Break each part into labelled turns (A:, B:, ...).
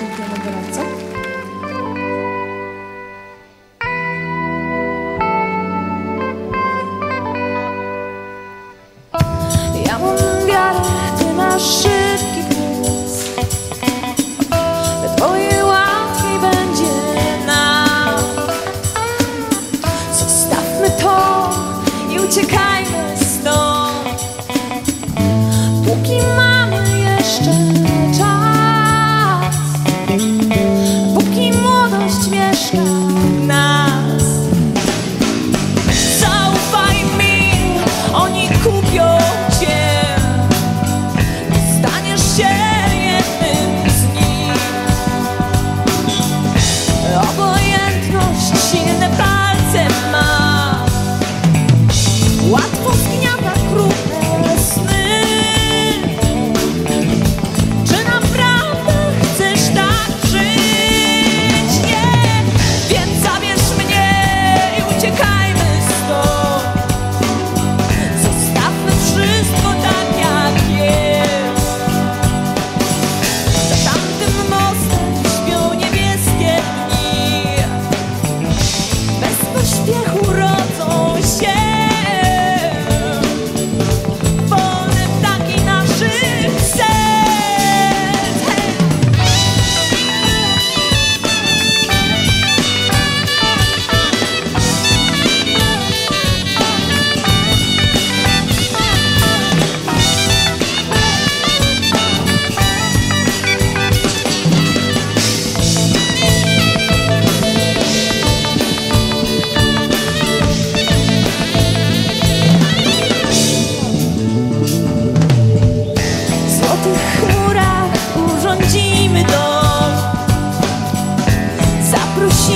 A: Ja mam wiarę, ty masz szybki glas We twoje łatwiej będzie nam. Zostawmy to i uciekajmy.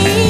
A: she